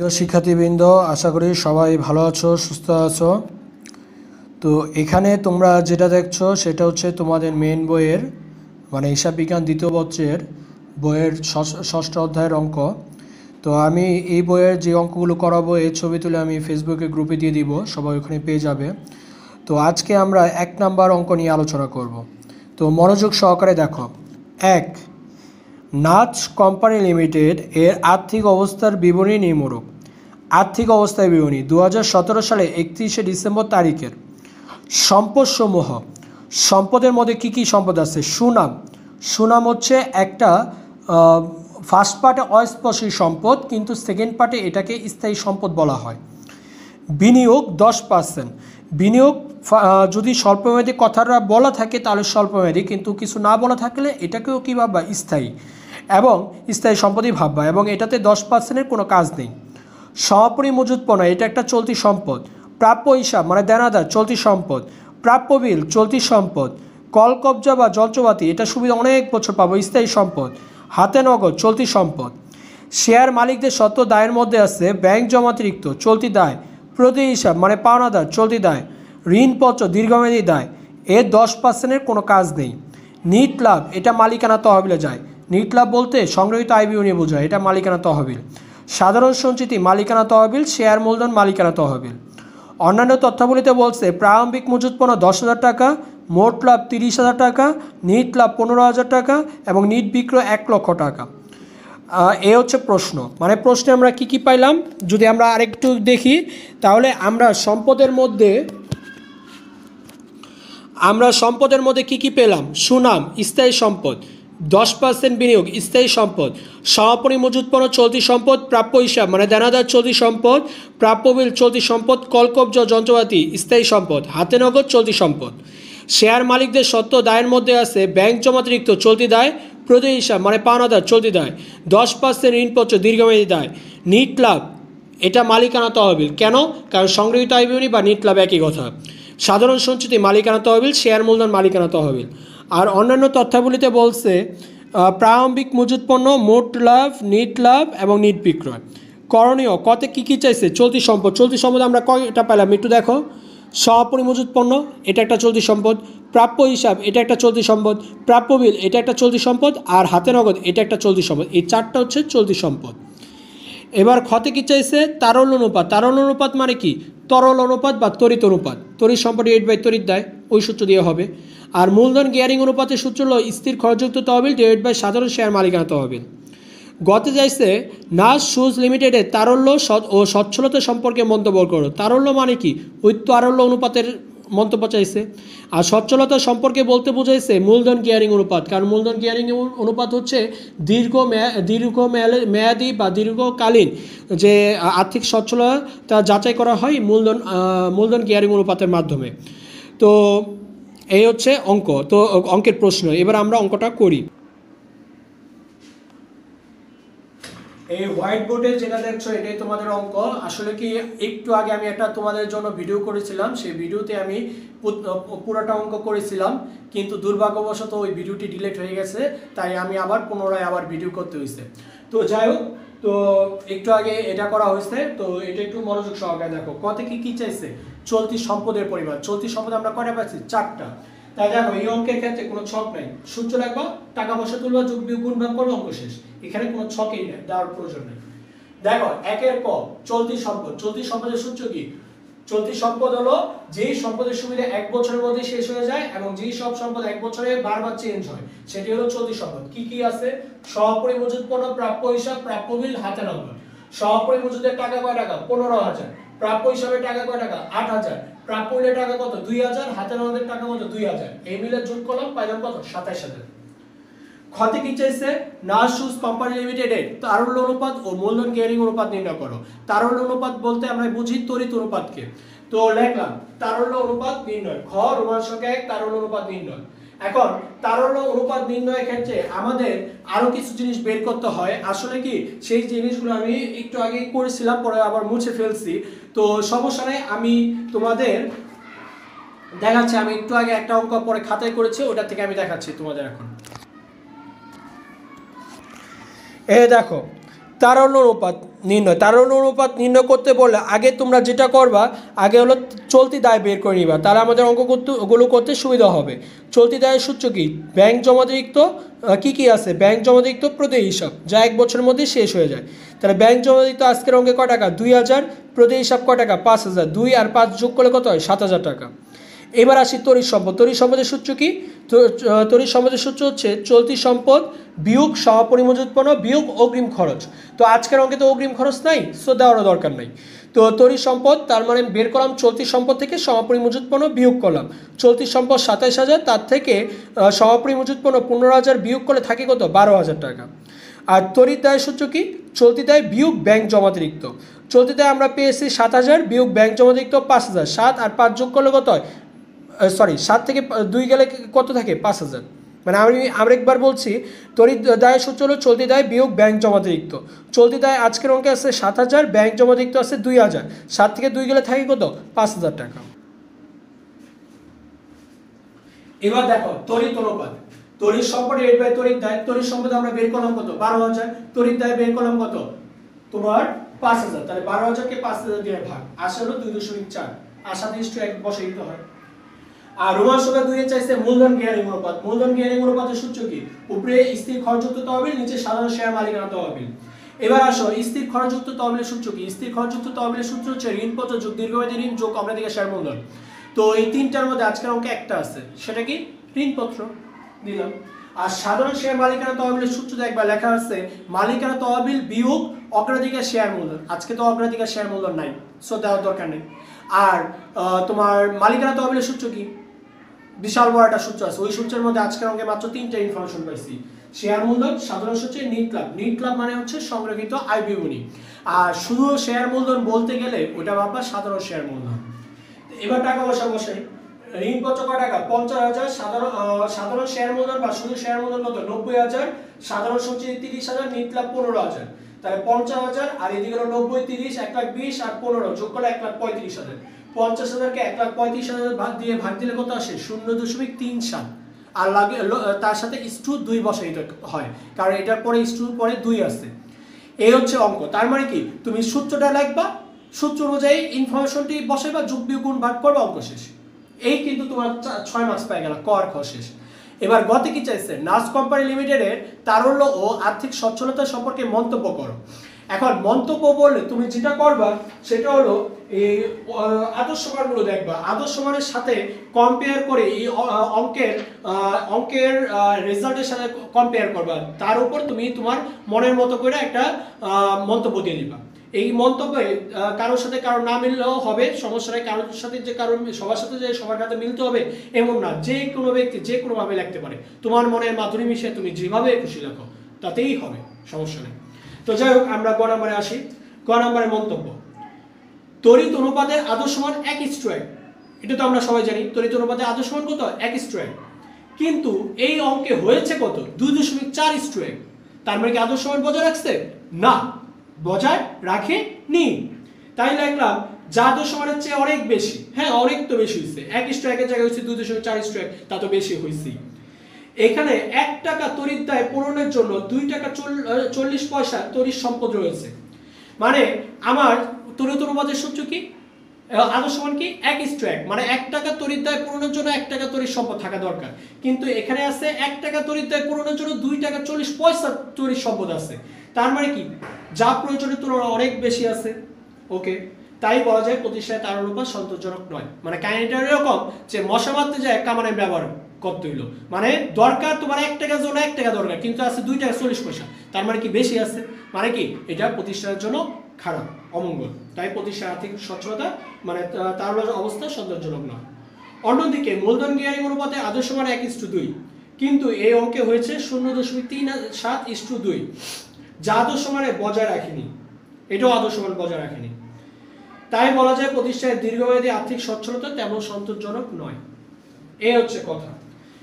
প্রিয় শিক্ষার্থীবৃন্দ, আশা করি সবাই ভালো আছো, সুস্থ আছো। তো এখানে তোমরা যেটা দেখছ, সেটা হচ্ছে তোমাদের মেন বইয়ের মানে হিসাব বিজ্ঞান দ্বিতীয় বছরের বইয়ের ষষ্ঠ অধ্যায়ের অঙ্ক। তো আমি এই বইয়ের যে অঙ্কগুলো করাবো, এই ছবি তুলে আমি ফেসবুকে গ্রুপে দিয়ে দিব, সবাই ওখানে পেয়ে যাবে। তো আজকে আমরা এক নাম্বার অঙ্ক নিয়ে আলোচনা করব। তো মনোযোগ সহকারে দেখো। এক নাচ কোম্পানি লিমিটেড এর আর্থিক অবস্থার বিবরণী নিম্নরূপ। আর্থিক অবস্থার বিবরণী দু হাজার সতেরো সালে একত্রিশে ডিসেম্বর তারিখের। সম্পদসমূহ, সম্পদের মধ্যে কি কি সম্পদ আছে? সুনাম। সুনাম হচ্ছে একটা ফার্স্ট পার্টে অস্পর্শী সম্পদ, কিন্তু সেকেন্ড পার্টে এটাকে স্থায়ী সম্পদ বলা হয়। বিনিয়োগ দশ পার্সেন্ট বিনিয়োগ যদি স্বল্পমেয়াদী কথাটা বলা থাকে, তাহলে স্বল্পমেয়াদী, কিন্তু কিছু না বলা থাকলে এটাকেও কী ভাববা স্থায়ী? এবং স্থায়ী সম্পদই ভাববা, এবং এটাতে দশ পার্সেন্টের কোনো কাজ নেই। সমাপনী মজুত পণ্য এটা একটা চলতি সম্পদ। প্রাপ্য হিসাব মানে দেনাদার, চলতি সম্পদ। প্রাপ্য বিল, চলতি সম্পদ। কল কবজা বা যন্ত্রপাতি এটা সুবিধা অনেক বছর পাবো, স্থায়ী সম্পদ। হাতে নগদ, চলতি সম্পদ। শেয়ার মালিকদের সত্ত্ব দায়ের মধ্যে আছে, ব্যাংক জমাতিরিক্ত, চলতি দায়। প্রতি হিসাব মানে পাওনাদার, চলতি দায়। ঋণপত্র দীর্ঘমেয়াদী দায়। এর দশ পার্সেন্টের কোনো কাজ নেই। নিট লাভ এটা মালিকানা তহবিলে যায়। নিট লাভ বলতে সংগ্রহিত আয় বিবরণী বোঝায়, এটা মালিকানা তহবিল। সাধারণ সঞ্চিতি মালিকানা তহবিল, শেয়ার মূলধন মালিকানা তহবিল। অন্যান্য তথ্যাবলিতে বলছে, প্রারম্ভিক মজুত পণ্য দশ হাজার টাকা, মোট লাভ তিরিশ হাজার টাকা নিট লাভ পনেরো হাজার টাকা এবং নিট বিক্রয় এক লক্ষ টাকা। এ হচ্ছে প্রশ্ন। মানে প্রশ্নে আমরা কি কি পাইলাম? যদি আমরা আরেকটু দেখি, তাহলে আমরা সম্পদের মধ্যে আমরা সম্পদের মধ্যে কি কি পেলাম? সুনাম, স্থায়ী সম্পদ। দশ পার্সেন্ট বিনিয়োগ, স্থায়ী সম্পদ। সমাপনী মজুত পণ্য, চলতি সম্পদ, প্রাপ্য হিসাব মানে দেনাদার চলতি সম্পদ, প্রাপ্য বিল, চলতি সম্পদ, কলকব্জ, যন্ত্রপাতি, স্থায়ী সম্পদ। হাতে নগদ, চলতি সম্পদ। শেয়ার মালিকদের সত্য দায়ের মধ্যে আছে ব্যাংক জমাতিরিক্ত চলতি দায় প্রতি হিসাব মানে পাওনাদার চলতি দায়। দশ পার্সেন্ট ঋণপত্র দীর্ঘমেয়াদী দায়। নিট লাভ, এটা মালিকানা তহবিল কেন? কারণ সংগৃহীত বিবরণী বা নিট লাভ একই কথা। সাধারণ সঞ্চিতি মালিকানা তহবিল, শেয়ার মূলধন মালিকানা তহবিল। আর অন্যান্য তথ্যাবলিতে বলছে প্রারম্ভিক মজুত পণ্য, মোট লাভ, নিট লাভ এবং নিট বিক্রয়। করণীয়, কতে কী কী চাইছে? চলতি সম্পদ। চলতি সম্পদ আমরা কয়টা পেলাম? একটু দেখো। সহপরি মজুত পণ্য, এটা একটা চলতি সম্পদ। প্রাপ্য হিসাব, এটা একটা চলতি সম্পদ। প্রাপ্য বিল, এটা একটা চলতি সম্পদ। আর হাতে নগদ, এটা একটা চলতি সম্পদ। এই চারটা হচ্ছে চলতি সম্পদ। এবার ক্ষতে কি চাইছে? তারল অনুপাত। তারল অনুপাত মানে কি? তরল অনুপাত বা তড়িৎ অনুপাত। তড়িৎ সম্পর্কে এইট বাই তড়িৎ দেয়, ওই সূত্র দিয়ে হবে। আর মূলধন গিয়ারিং অনুপাতের সূত্র হলো স্থির খরচযুক্ত তহবিল ডিভাইড বাই সাধারণ শেয়ার মালিকানা তহবিল। গতে যাইছে নাস শুজ লিমিটেডের তারল্য ও সচ্ছলতা সম্পর্কে মন্তব্য করো। তারল্য মানে কি? ওই তারল্য অনুপাতের মন্তব্য চাইছে। আর সচ্ছলতা সম্পর্কে বলতে বোঝাইছে মূলধন গিয়ারিং অনুপাত। কারণ মূলধন গিয়ারিং অনুপাত হচ্ছে দীর্ঘ দীর্ঘ মেয়াদি বা দীর্ঘকালীন যে আর্থিক সচ্ছলতা যাচাই করা হয় মূলধন মূলধন গিয়ারিং অনুপাতের মাধ্যমে। তো এই হচ্ছে অঙ্ক। তো অঙ্কের প্রশ্ন। এবার আমরা অঙ্কটা করি। এই হোয়াইট বোর্ডে যেটা দেখছ, এটাই তোমাদের অঙ্ক। আসলে কি, একটু আগে আমি একটা তোমাদের জন্য ভিডিও করেছিলাম, সেই ভিডিওতে আমি পুরোটা অঙ্ক করেছিলাম, কিন্তু দুর্ভাগ্যবশত ওই ভিডিওটি ডিলিট হয়ে গেছে, তাই আমি আবার পুনরায় আবার ভিডিও করতে হয়েছে তো যাই হোক, তো একটু আগে এটা করা হয়েছে তো এটা একটু মনোযোগ সহকারে দেখো। কত কি কি চাইছে? চলতি সম্পদের পরিমাণ। চলতি সম্পদ আমরা কয়টা পাচ্ছি চারটা। তাই দেখো, এই অঙ্কের ক্ষেত্রে কোনো ছক নাই। সূত্র লাগবা টাকা পয়সা তুলবা, যোগ বিয়োগ গুণ ভাগ করব, অঙ্ক শেষ। এখানে কোনো ছকই দেওয়ার প্রয়োজন নেই। দেখো, একের ক, চলতি সম্পদ। চলতি সম্পদের সূত্র কি? চলতি সম্পদ হলো যেই সম্পদের সুবিধা এক বছরের মধ্যে শেষ হয়ে যায় এবং যেই সব সম্পদ এক বছরে বারবার চেঞ্জ হয়, সেটি হলো চলতি সম্পদ। কি কি আছে? সহপরি মজুত পণ্য প্রাপ্য হিসাব, প্রাপ্য বিল, হাতে নগদ সহপরি মজুদের টাকা কয় টাকা? পনেরো হাজার। প্রাপ্য হিসাবে টাকা কয় টাকা? আট হাজার। প্রাপ্য বিলের টাকা কত? দুই হাজার, হাতে আমাদের টাকা কত? দুই হাজার। এই মিলে যোগ করলাম, পাইলাম কত? সাতাইশ হাজার। ক্ষতি কি চাইছে? নাসুস কোম্পানি লিমিটেডের তারল্য অনুপাত ও মূলধন কেয়ারিং অনুপাত নির্ণয় করো। তারল্য অনুপাত বলতে আমরা বুঝি তড়িৎ অনুপাতকে। তো লেখলাম তারল্য অনুপাত নির্ণয়। খ রোমান সংখ্যা এক তারল্য অনুপাত নির্ণয়। এখন তারল্য অনুপাত নির্ণয়ের ক্ষেত্রে আমাদের আরও কিছু জিনিস বের করতে হয়। আসলে কি, সেই জিনিসগুলো আমি একটু আগে করেছিলাম, পরে আবার মুছে ফেলছি। তো সমস্যা নেই, আমি তোমাদের দেখাচ্ছি, আমি একটু আগে একটা অঙ্ক পরে খাতায় করেছি, ওটা থেকে আমি দেখাচ্ছি তোমাদের এখন। এ দেখো তারল্য অনুপাত নির্ণয় তারল্য অনুপাত নির্ণয় করতে বললে আগে তোমরা যেটা করবা, আগে হলো চলতি দায় বের করে নিবা। তাহলে আমাদের অঙ্ক করতে ওগুলো করতে সুবিধা হবে। চলতি দায়ের সূত্র কি? ব্যাংক জমাতিরিক্ত কী কী আছে? ব্যাংক জমাতিরিক্ত প্রতি হিসাব, যা এক বছরের মধ্যে শেষ হয়ে যায়। তাহলে ব্যাংক জমাতিরিক্ত আজকের অঙ্কে ক টাকা? দুই হাজার প্রতি হিসাব ক টাকা? পাঁচ হাজার। দুই আর পাঁচ যোগ করলে কত হয়? সাত হাজার টাকা। এবার আসি তড়িৎ সম্পদ। তড়িৎ সম্পদের সূত্র কি? তড়িৎ সম্পদের সূত্র হচ্ছে চলতি সম্পদ, বিয়োগ সহপরিমজুত পণ্য, বিয়োগ অগ্রিম খরচ। তো আজকের অঙ্কে তো অগ্রিম খরচ নাই সো দেওয়ারও দরকার নাই। তো তড়িৎ সম্পদ, তার মানে বের করলাম চলতি সম্পদ থেকে সমাপরি মজুত পণ্য বিয়োগ করলাম। চলতি সম্পদ সাতাইশ হাজার, তার থেকে সমাপরি মজুত পণ্য পনেরো হাজার বিয়োগ করলে থাকে কত? বারো হাজার টাকা। আর তড়িৎ দায় সূত্র কি? চলতি দায় বিয়োগ ব্যাংক জমাতিরিক্ত। চলতি দায় আমরা পেয়েছি সাত হাজার, বিয়োগ ব্যাংক জমাতিরিক্ত পাঁচ হাজার। সাত আর পাঁচ যোগ করলে কত হয়? সরি সাত থেকে দুই গেলে কত থাকে? পাঁচ হাজার। মানে আমি আরেকবার বলছি, তড়িৎ দায়ের সূত্র হলো চলতি দায় বিয়োগ ব্যাংক জমাতিরিক্ত। চলতি দায় আজকের অঙ্কে আছে সাত হাজার, ব্যাংক জমাতিরিক্ত আছে দুই হাজার। সাত থেকে দুই গেলে থাকে কত? পাঁচ হাজার টাকা। এবার দেখো, তড়িৎ অনুপাত। তড়িৎ সম্পদ এইট বাই তড়িৎ দায়, তড়িৎ সম্পদ আমরা বের করলাম কত? বারো হাজার। তড়িৎ দায় বের করলাম কত? তোমার পাঁচ হাজার। তাহলে বারো হাজারকে পাঁচ হাজার দিয়ে ভাগ। আসে হলো দুই দশমিক চার। আশা ইষ্ট এক বসে দিতে হয়। আর রোমান সংখ্যা দুই চাইছে মূলধন গিয়ারিং অনুপাত মূলধন গিয়ারিং অনুপাতের সূত্র কি? উপরে স্থির খরচযুক্ত তহবিল, নিচে সাধারণ শেয়ার মালিকানা তহবিল। এবার আসো, স্থির খরচযুক্ত তহবিলের সূত্র কি? স্থির খরচযুক্ত তহবিলের সূত্র হচ্ছে ঋণপত্র যোগ, দীর্ঘমেয়াদী ঋণ যোগ অগ্রাধিকার শেয়ার মূলধন। তো এই তিনটার মধ্যে আজকের অঙ্কে একটা আছে, সেটা কি? ঋণপত্র। দিলাম। আর সাধারণ শেয়ার মালিকানা তহবিলের সূত্র একবার লেখা আছে, মালিকানা তহবিল বিয়োগ অগ্রাধিকার শেয়ার মূলধন। আজকে তো অগ্রাধিকার শেয়ার মূলধন নাই সো দেওয়ার দরকার নেই। আর তোমার মালিকানা তহবিলের সূত্র কি? বিশাল বড় একটা সূত্র আছে। ওই সূত্রের মধ্যে আজকের অঙ্কে মাত্র তিনটা ইনফরমেশন পাইছি। শেয়ার মূলধন, সাধারণ সূত্রে নিট ক্লাব নিট ক্লাব মানে হচ্ছে সংরক্ষিত বিবরণী আর শুধু শেয়ার মূলধন বলতে গেলে ওটা ভাববা সাধারণ শেয়ার মূলধন। এবার টাকা পয়সা ঋণ কত টাকা? পঞ্চাশ হাজার, সাধারণ সাধারণ শেয়ার মূলধন বা শুধু শেয়ার মূলধন কত? নব্বই হাজার, সাধারণ সঞ্চয় তিরিশ হাজার নিট লাভ পনেরো হাজার। তাহলে পঞ্চাশ হাজার আর এদিকে হলো নব্বই, তিরিশ, এক লাখ বিশ আর পনেরো, যোগ করে এক লাখ পঁয়ত্রিশ হাজার। পঞ্চাশ হাজারকে এক লাখ পঁয়ত্রিশ হাজার ভাগ দিয়ে ভাগ দিলে কত আসে? শূন্য দশমিক তিন সাত। আর লাগে তার সাথে স্টু দুই বসে এটা হয়। কারণ এটার পরে স্টুর পরে দুই আছে। এই হচ্ছে অঙ্ক। তার মানে কি? তুমি সূত্রটা লিখবা, সূত্র অনুযায়ী ইনফরমেশনটি বসে বসাইবা, যোগ বিয়োগ ভাগ করবে, অঙ্ক শেষ। এই কিন্তু তোমার ছয় মাস পাই গেল কর খ শেষ। এবার গতে কি চাইছে? নার্স কোম্পানি লিমিটেডের তারল্য ও আর্থিক সচ্ছলতা সম্পর্কে মন্তব্য করো। এখন মন্তব্য বললে তুমি যেটা করবা, সেটা হলো এই আদর্শ মানগুলো দেখবা। আদর্শ মানের সাথে কম্পেয়ার করে এই অঙ্কের অঙ্কের রেজাল্টের সাথে কম্পেয়ার করবা। তার উপর তুমি তোমার মনের মতো করে একটা মন্তব্য দিয়ে দিবা। এই মন্তব্যে কারোর সাথে কারোর না মিললেও হবে, সমস্যা নাই। কারোর সাথে যে কারোর সবার সাথে যে সবার সাথে মিলতে হবে, এমন না। যে কোনো ব্যক্তি যে কোনোভাবে লিখতে পারে। তোমার মনের মাধুরী মিশে তুমি যেভাবে খুশি লেখো, তাতেই হবে, সমস্যা নেই। তো যাই হোক, আমরা গ নাম্বারে আসি। গ নাম্বারের মন্তব্য। তড়িৎ অনুপাতের আদর্শ মান এক স্ট্রয়েক এটা তো আমরা সবাই জানি, তড়িৎ অনুপাতের আদর্শ কত? এক স্ট্রয়েক কিন্তু এই অঙ্কে হয়েছে কত? দুই দশমিক চার স্ট্রয়েক তার মানে কি আদর্শ মান বজায় রাখছে? না, বজায় রাখে নি তাই লাগলাম যা আদর্শ মানের চেয়ে অনেক বেশি। হ্যাঁ অনেক তো বেশি হয়েছে। এক স্ট্রয়েকের জায়গায় হয়েছে দুই দশমিক চার স্ট্রয়েক তা তো বেশি হয়েছে এখানে এক টাকা দায় পূরণের জন্য দুই টাকা চল্লিশ পয়সা তড়িৎ সম্পদ রয়েছে। মানে আমার তড়িৎ অনুপাতের সূত্র কি? আদর্শ কি? এক স্ট্র্যাক মানে এক টাকা দায় পূরণের জন্য এক টাকা তড়িৎ সম্পদ থাকা দরকার। কিন্তু এখানে আছে এক টাকা দায় পূরণের জন্য দুই টাকা চল্লিশ পয়সা তড়িৎ সম্পদ আছে। তার মানে কি? যা প্রয়োজনের তুলনায় অনেক বেশি আছে। ওকে? তাই বলা যায় প্রতিষ্ঠায় তার অনুপাত সন্তোষজনক নয়। মানে কাহিনীটা এরকম যে মশা মারতে যায়, কামানের ব্যবহার। হইল মানে দরকার তোমার এক টাকার জন্য এক টাকা দরকার, কিন্তু আছে দুই টাকা চল্লিশ পয়সা। তার মানে কি বেশি আছে? মানে কি এটা প্রতিষ্ঠানের জন্য খারাপ, অমঙ্গল। তাই প্রতিষ্ঠান আর্থিক সচ্ছলতা মানে তার অবস্থা সন্তোষজনক নয়। অন্যদিকে মূলধন গিয়ারিং অনুপাতে আদর্শ মানে এক ইস্টু দুই। কিন্তু এই অঙ্কে হয়েছে শূন্য দশমিক তিন সাত ইস্টু দুই, যা আদর্শ মানে বজায় রাখেনি। এটাও আদর্শ মান বজায় রাখেনি। তাই বলা যায় প্রতিষ্ঠানের দীর্ঘমেয়াদী আর্থিক সচ্ছলতা তেমন সন্তোষজনক নয়। এই হচ্ছে কথা।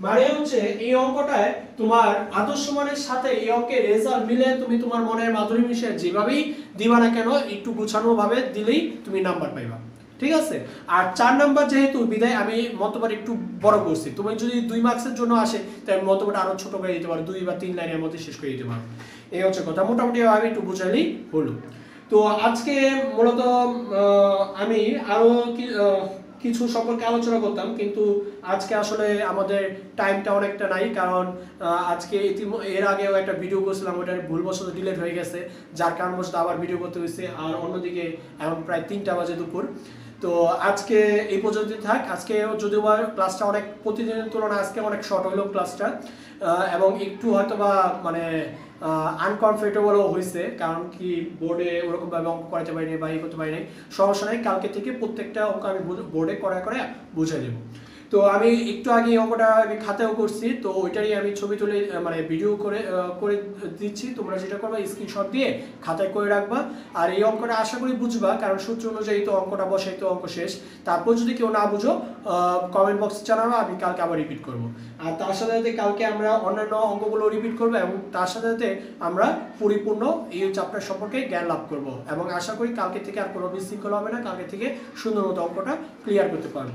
মানে হচ্ছে এই অঙ্কটায় তোমার আদর্শ মানের সাথে এই অঙ্কের রেজাল্ট মিলে তুমি তোমার মনের মাধুরী মিশে যেভাবেই দিবা না কেন, একটু গুছানো ভাবে দিলেই তুমি নাম্বার পাইবা। ঠিক আছে? আর চার নাম্বার যেহেতু বিদায়, আমি মন্তব্য একটু বড় করছি। তুমি যদি দুই মার্কসের জন্য আসে তাহলে মন্তব্যটা আরও ছোট করে দিতে পারো। দুই বা তিন লাইনের মধ্যে শেষ করে দিতে পারো। এই হচ্ছে কথা। মোটামুটি আমি একটু বুঝাইলেই হলো। তো আজকে মূলত আমি আরও কি- কিছু সম্পর্কে আলোচনা করতাম, কিন্তু আজকে আসলে আমাদের টাইমটা অনেকটা নাই, কারণ আজকে এর আগেও একটা ভিডিও করছিলাম ওটার ভুলবশত ডিলেট হয়ে গেছে, যার কারণবশত আবার ভিডিও করতে হয়েছে, আর অন্যদিকে এখন প্রায় তিনটা বাজে দুপুর। তো আজকে এই পর্যন্ত থাক, আজকে যদিও বা ক্লাসটা অনেক, প্রতিদিনের তুলনায় আজকে অনেক শর্ট হলো ক্লাসটা এবং একটু হয়তো বা মানে আনকমফর্টেবলও হয়েছে কারণ কি বোর্ডে ওরকমভাবে অঙ্ক করাতে পারিনি বা ই করতে পারিনি সমস্যা নেই, কালকে থেকে প্রত্যেকটা অঙ্ক আমি বোর্ডে করা করে বুঝে দেবো। তো আমি একটু আগে অঙ্কটা আমি খাতাও করছি, তো ওইটারই আমি ছবি তুলে মানে ভিডিও করে করে দিচ্ছি। তোমরা যেটা করবা স্ক্রিনশট দিয়ে খাতায় করে রাখবা। আর এই অঙ্কটা আশা করি বুঝবা, কারণ সূত্র অনুযায়ী তো অঙ্কটা বসাই তো অঙ্ক শেষ। তারপর যদি কেউ না বুঝো কমেন্ট বক্সে জানাব, আমি কালকে আবার রিপিট করব। আর তার সাথে সাথে কালকে আমরা অন্যান্য অঙ্কগুলো রিপিট করব, এবং তার সাথে সাথে আমরা পরিপূর্ণ এই চ্যাপ্টার সম্পর্কে জ্ঞান লাভ করব। এবং আশা করি কালকে থেকে আর কোনো বিশৃঙ্খলা হবে না, কালকে থেকে সুন্দর মতো অঙ্কটা ক্লিয়ার করতে পারব।